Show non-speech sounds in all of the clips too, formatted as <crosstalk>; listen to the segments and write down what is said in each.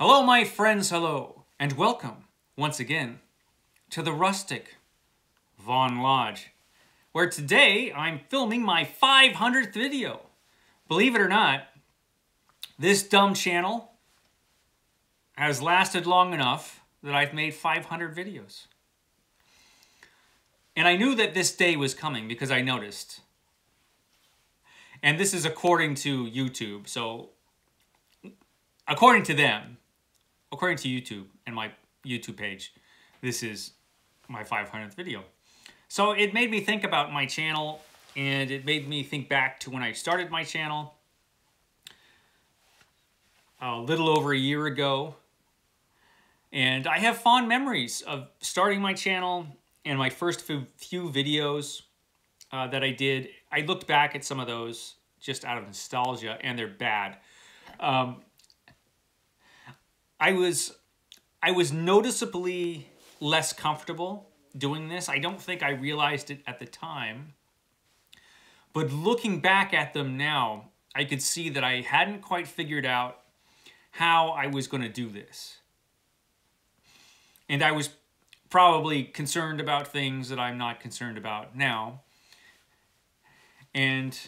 Hello, my friends, hello, and welcome once again to the rustic Vaughan Lodge, where today I'm filming my 500th video. Believe it or not, this dumb channel has lasted long enough that I've made 500 videos. And I knew that this day was coming because I noticed. And this is according to YouTube, so according to them, according to YouTube and my YouTube page, this is my 500th video. So it made me think about my channel and it made me think back to when I started my channel a little over a year ago. And I have fond memories of starting my channel and my first few videos uh, that I did. I looked back at some of those just out of nostalgia and they're bad. Um, I was I was noticeably less comfortable doing this. I don't think I realized it at the time. But looking back at them now, I could see that I hadn't quite figured out how I was going to do this. And I was probably concerned about things that I'm not concerned about now. And,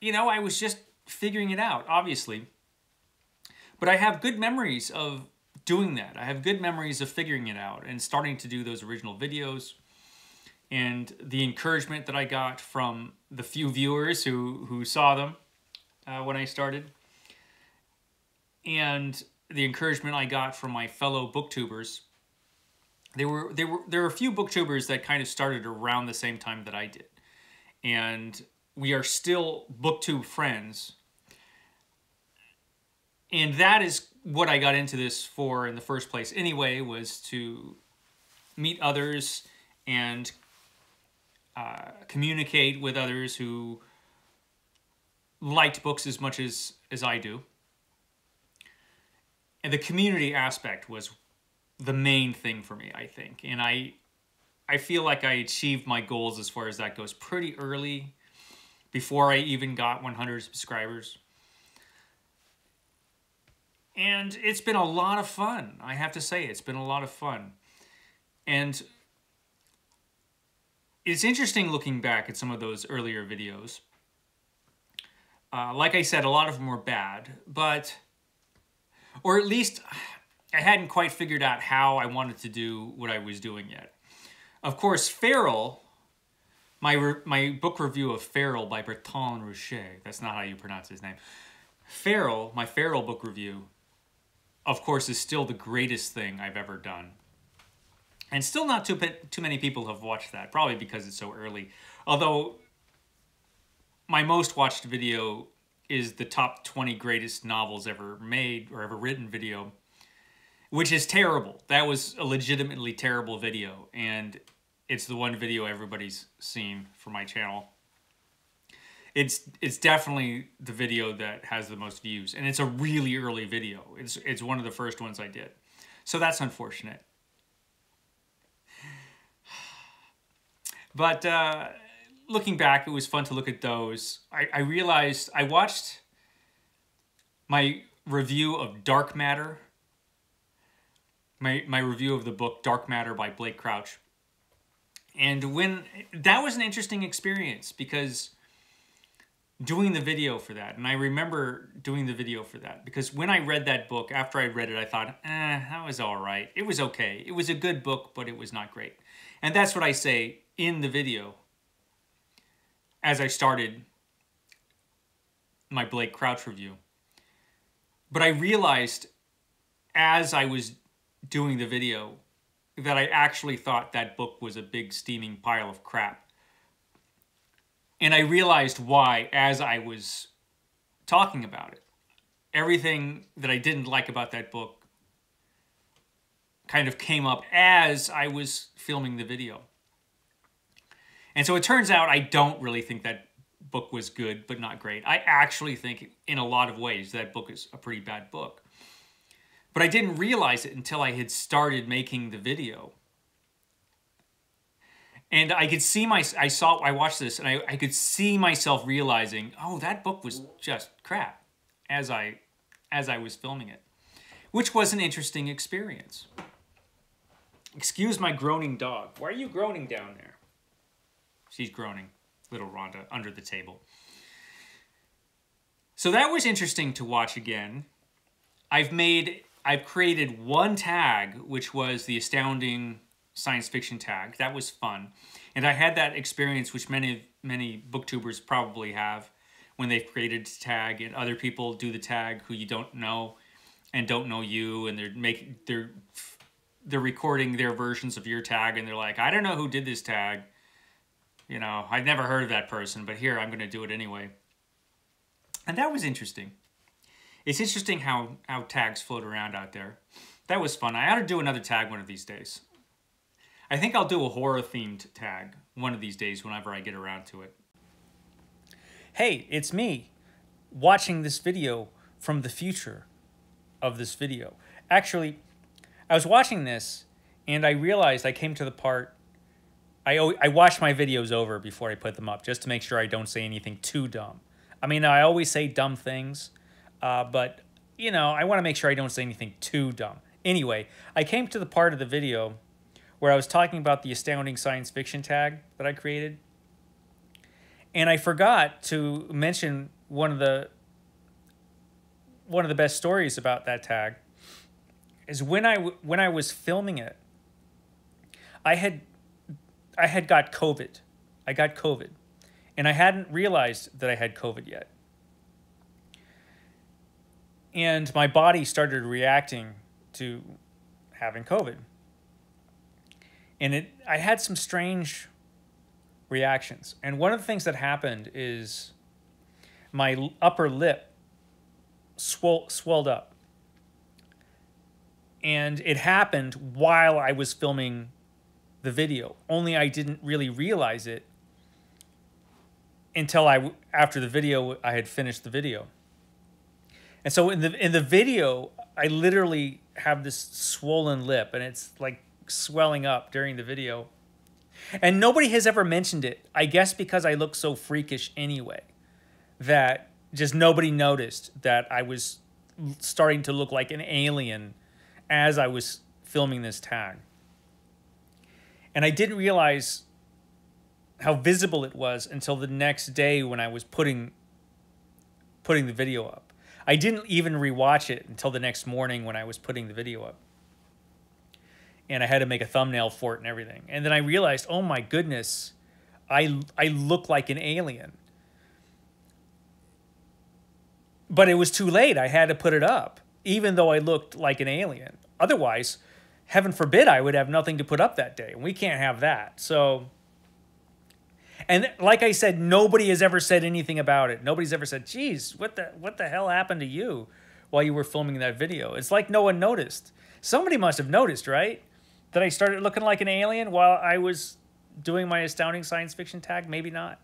you know, I was just figuring it out, obviously. But I have good memories of doing that. I have good memories of figuring it out and starting to do those original videos and the encouragement that I got from the few viewers who, who saw them uh, when I started and the encouragement I got from my fellow booktubers. There were there were there were a few booktubers that kind of started around the same time that I did. And we are still booktube friends. And that is what I got into this for in the first place anyway, was to meet others and uh, communicate with others who liked books as much as, as I do. And the community aspect was the main thing for me, I think. And I I feel like I achieved my goals as far as that goes pretty early before I even got 100 subscribers. And it's been a lot of fun. I have to say, it's been a lot of fun. And it's interesting looking back at some of those earlier videos. Uh, like I said, a lot of them were bad, but, or at least I hadn't quite figured out how I wanted to do what I was doing yet. Of course, Feral, my, my book review of Feral by Bertrand Ruchet, that's not how you pronounce his name. Feral, my Feral book review, of course, is still the greatest thing I've ever done. And still not too, too many people have watched that, probably because it's so early. Although, my most watched video is the top 20 greatest novels ever made or ever written video, which is terrible. That was a legitimately terrible video, and it's the one video everybody's seen for my channel it's it's definitely the video that has the most views and it's a really early video. It's it's one of the first ones i did. So that's unfortunate. But uh, looking back it was fun to look at those. I, I realized i watched my review of dark matter. My my review of the book dark matter by blake crouch. And when that was an interesting experience because doing the video for that. And I remember doing the video for that because when I read that book, after I read it, I thought, eh, that was all right. It was okay. It was a good book, but it was not great. And that's what I say in the video as I started my Blake Crouch review. But I realized as I was doing the video that I actually thought that book was a big steaming pile of crap. And I realized why as I was talking about it. Everything that I didn't like about that book kind of came up as I was filming the video. And so it turns out I don't really think that book was good, but not great. I actually think in a lot of ways that book is a pretty bad book. But I didn't realize it until I had started making the video and I could see my I saw I watched this and I, I could see myself realizing, oh, that book was just crap as I as I was filming it. which was an interesting experience. Excuse my groaning dog. Why are you groaning down there? She's groaning, little Rhonda, under the table. So that was interesting to watch again. I've made, I've created one tag, which was the astounding science fiction tag. That was fun. And I had that experience, which many, many booktubers probably have, when they've created a tag and other people do the tag who you don't know and don't know you and they're making, they're they're recording their versions of your tag and they're like, I don't know who did this tag. You know, I've never heard of that person, but here I'm going to do it anyway. And that was interesting. It's interesting how, how tags float around out there. That was fun. I ought to do another tag one of these days. I think I'll do a horror themed tag one of these days whenever I get around to it. Hey, it's me watching this video from the future of this video. Actually, I was watching this and I realized I came to the part I I watch my videos over before I put them up just to make sure I don't say anything too dumb. I mean, I always say dumb things, uh, but you know, I want to make sure I don't say anything too dumb. Anyway, I came to the part of the video where I was talking about the astounding science fiction tag that I created. And I forgot to mention one of the one of the best stories about that tag is when I when I was filming it, I had I had got COVID. I got COVID, and I hadn't realized that I had COVID yet. And my body started reacting to having COVID. And it I had some strange reactions. And one of the things that happened is my upper lip swell, swelled up and it happened while I was filming the video. Only I didn't really realize it until I after the video I had finished the video. And so in the in the video, I literally have this swollen lip and it's like swelling up during the video. And nobody has ever mentioned it. I guess because I look so freakish anyway that just nobody noticed that I was starting to look like an alien as I was filming this tag. And I didn't realize how visible it was until the next day when I was putting putting the video up. I didn't even rewatch it until the next morning when I was putting the video up. And I had to make a thumbnail for it and everything. And then I realized, oh my goodness, I I look like an alien. But it was too late. I had to put it up, even though I looked like an alien. Otherwise, heaven forbid I would have nothing to put up that day. And we can't have that. So, and like I said, nobody has ever said anything about it. Nobody's ever said, geez, what the, what the hell happened to you while you were filming that video? It's like no one noticed. Somebody must have noticed, right? That I started looking like an alien while I was doing my astounding science fiction tag? Maybe not.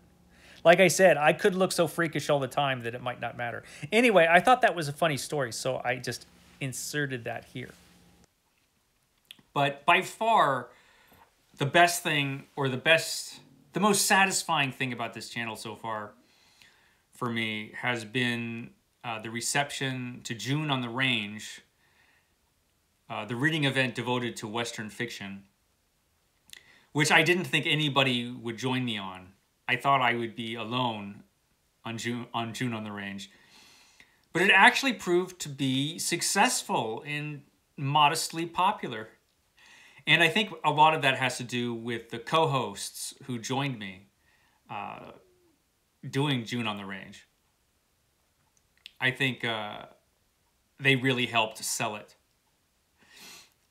Like I said, I could look so freakish all the time that it might not matter. Anyway, I thought that was a funny story, so I just inserted that here. But by far, the best thing or the best, the most satisfying thing about this channel so far for me has been uh, the reception to June on the Range, uh, the reading event devoted to Western fiction, which I didn't think anybody would join me on. I thought I would be alone on June on June on the Range. But it actually proved to be successful and modestly popular. And I think a lot of that has to do with the co-hosts who joined me uh, doing June on the Range. I think uh, they really helped sell it.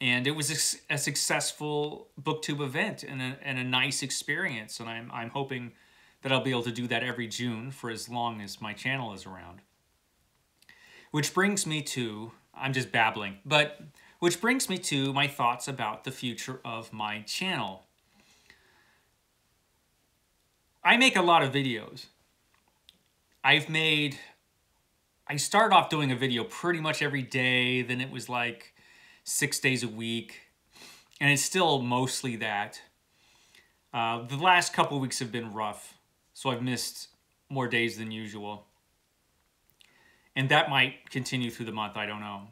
And it was a, a successful booktube event and a, and a nice experience. And I'm, I'm hoping that I'll be able to do that every June for as long as my channel is around. Which brings me to, I'm just babbling, but which brings me to my thoughts about the future of my channel. I make a lot of videos. I've made, I started off doing a video pretty much every day, then it was like six days a week, and it's still mostly that. Uh, the last couple weeks have been rough, so I've missed more days than usual. And that might continue through the month, I don't know.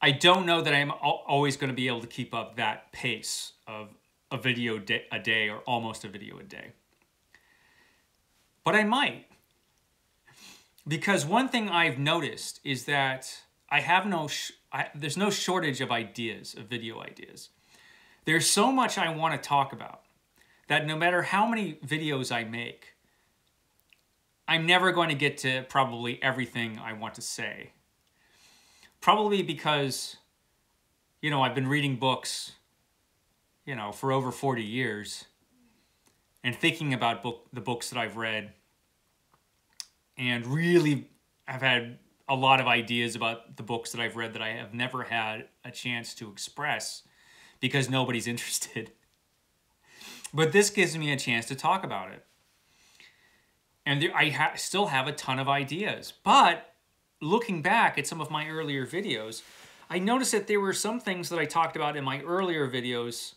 I don't know that I'm always going to be able to keep up that pace of a video a day or almost a video a day. But I might. Because one thing I've noticed is that I have no, I, there's no shortage of ideas, of video ideas. There's so much I want to talk about that no matter how many videos I make, I'm never going to get to probably everything I want to say. Probably because, you know, I've been reading books, you know, for over 40 years and thinking about book, the books that I've read and really have had a lot of ideas about the books that I've read that I have never had a chance to express because nobody's <laughs> interested. But this gives me a chance to talk about it. And there, I ha still have a ton of ideas. But looking back at some of my earlier videos, I noticed that there were some things that I talked about in my earlier videos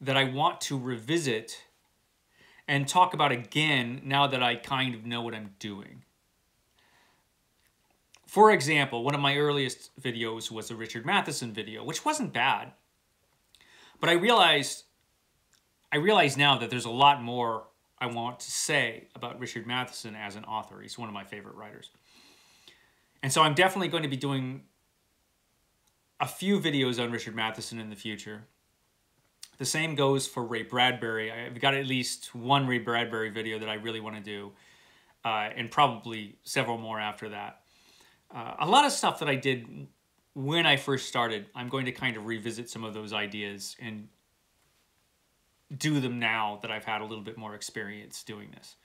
that I want to revisit and talk about again now that I kind of know what I'm doing. For example, one of my earliest videos was a Richard Matheson video, which wasn't bad. But I realized I realize now that there's a lot more I want to say about Richard Matheson as an author. He's one of my favorite writers. And so I'm definitely going to be doing a few videos on Richard Matheson in the future. The same goes for Ray Bradbury. I've got at least one Ray Bradbury video that I really want to do, uh, and probably several more after that. Uh, a lot of stuff that I did when I first started, I'm going to kind of revisit some of those ideas and do them now that I've had a little bit more experience doing this.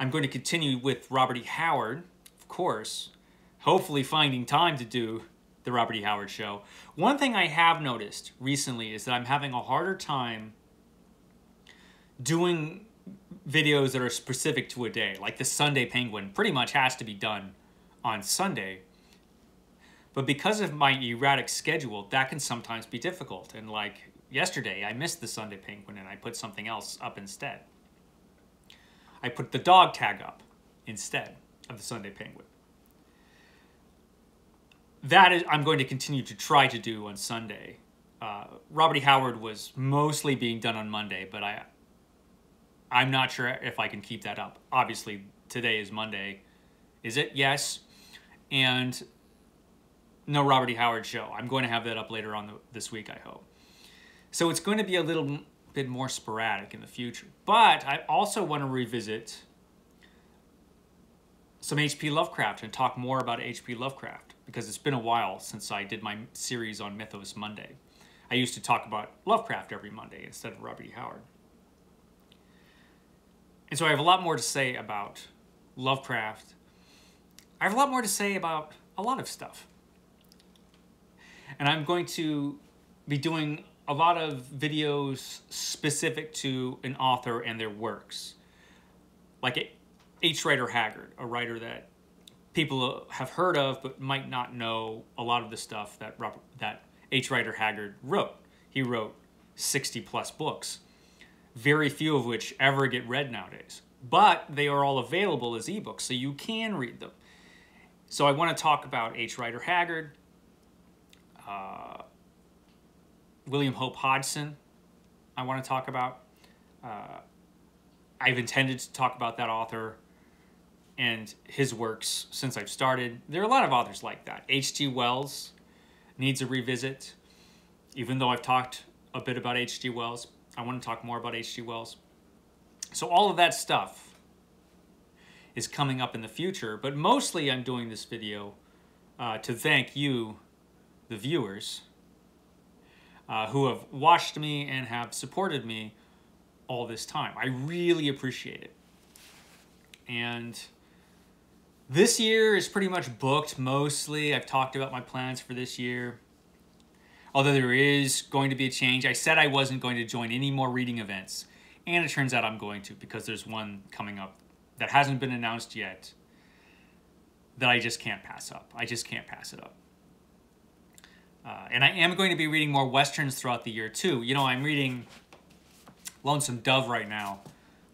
I'm going to continue with Robert E. Howard, of course, hopefully finding time to do the Robert E. Howard show. One thing I have noticed recently is that I'm having a harder time doing videos that are specific to a day, like the Sunday Penguin pretty much has to be done on Sunday. But because of my erratic schedule, that can sometimes be difficult. And like yesterday, I missed the Sunday Penguin and I put something else up instead. I put the dog tag up instead of the Sunday Penguin. That is, I'm going to continue to try to do on Sunday. Uh, Robert E. Howard was mostly being done on Monday, but I, I'm not sure if I can keep that up. Obviously, today is Monday. Is it? Yes and no Robert E. Howard show. I'm going to have that up later on the, this week, I hope. So it's going to be a little bit more sporadic in the future. But I also want to revisit some H.P. Lovecraft and talk more about H.P. Lovecraft because it's been a while since I did my series on Mythos Monday. I used to talk about Lovecraft every Monday instead of Robert E. Howard. And so I have a lot more to say about Lovecraft I have a lot more to say about a lot of stuff. And I'm going to be doing a lot of videos specific to an author and their works. Like H. Rider Haggard, a writer that people have heard of but might not know a lot of the stuff that Robert, that H. Rider Haggard wrote. He wrote 60 plus books, very few of which ever get read nowadays. But they are all available as ebooks, so you can read them. So I want to talk about H. Rider Haggard, uh, William Hope Hodgson. I want to talk about. Uh, I've intended to talk about that author and his works since I've started. There are a lot of authors like that. H.G. Wells needs a revisit. Even though I've talked a bit about H.G. Wells, I want to talk more about H.G. Wells. So all of that stuff is coming up in the future. But mostly I'm doing this video uh, to thank you, the viewers, uh, who have watched me and have supported me all this time. I really appreciate it. And this year is pretty much booked mostly. I've talked about my plans for this year. Although there is going to be a change. I said I wasn't going to join any more reading events. And it turns out I'm going to because there's one coming up that hasn't been announced yet that I just can't pass up. I just can't pass it up. Uh, and I am going to be reading more westerns throughout the year too. You know, I'm reading Lonesome Dove right now.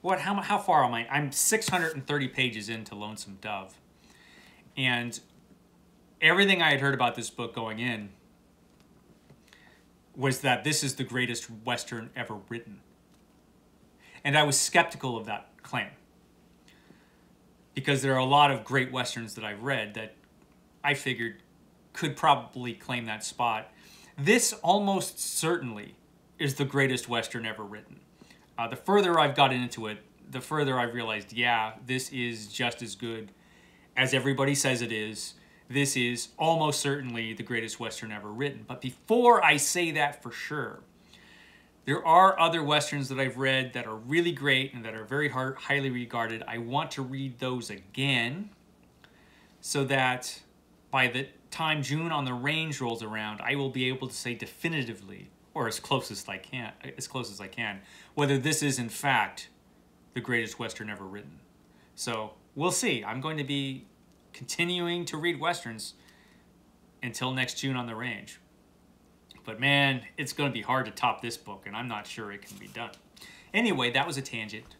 What? How how far am I? I'm 630 pages into Lonesome Dove, and everything I had heard about this book going in was that this is the greatest Western ever written. And I was skeptical of that claim. Because there are a lot of great Westerns that I've read that I figured could probably claim that spot. This almost certainly is the greatest Western ever written. Uh, the further I've gotten into it, the further I've realized, yeah, this is just as good as everybody says it is this is almost certainly the greatest Western ever written. But before I say that for sure, there are other Westerns that I've read that are really great and that are very hard, highly regarded. I want to read those again so that by the time June on the Range rolls around, I will be able to say definitively, or as close as I can, as close as I can, whether this is in fact the greatest Western ever written. So we'll see. I'm going to be continuing to read Westerns until next June on the range. But man, it's going to be hard to top this book, and I'm not sure it can be done. Anyway, that was a tangent.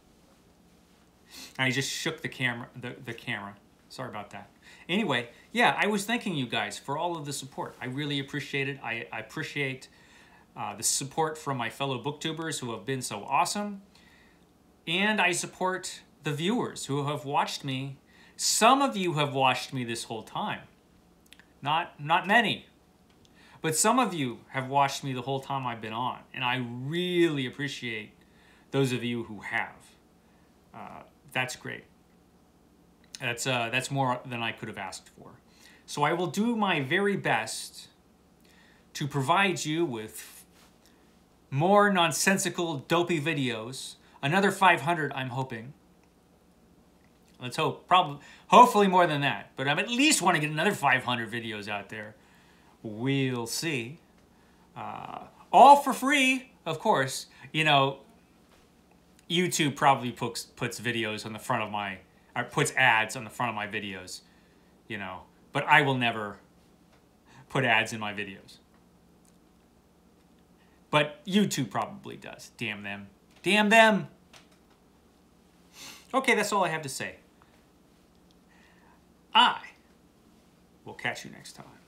I just shook the camera. The, the camera. Sorry about that. Anyway, yeah, I was thanking you guys for all of the support. I really appreciate it. I, I appreciate uh, the support from my fellow booktubers who have been so awesome. And I support the viewers who have watched me some of you have watched me this whole time. Not, not many. But some of you have watched me the whole time I've been on. And I really appreciate those of you who have. Uh, that's great. That's, uh, that's more than I could have asked for. So I will do my very best to provide you with more nonsensical, dopey videos. Another 500, I'm hoping. Let's hope. Probably, hopefully more than that. But I at least want to get another 500 videos out there. We'll see. Uh, all for free, of course. You know, YouTube probably puts puts videos on the front of my, or puts ads on the front of my videos. You know, but I will never put ads in my videos. But YouTube probably does. Damn them. Damn them. Okay, that's all I have to say. I will catch you next time.